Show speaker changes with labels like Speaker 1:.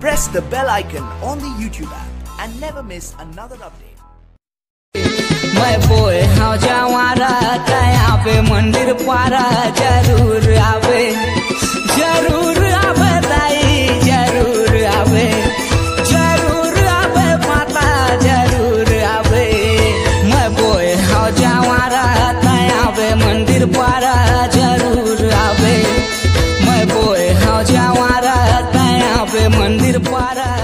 Speaker 1: press the bell icon on the YouTube app and never miss another update.
Speaker 2: मैं बोल हाँ जावारा तया पे मंदिर पारा जरूर आ little water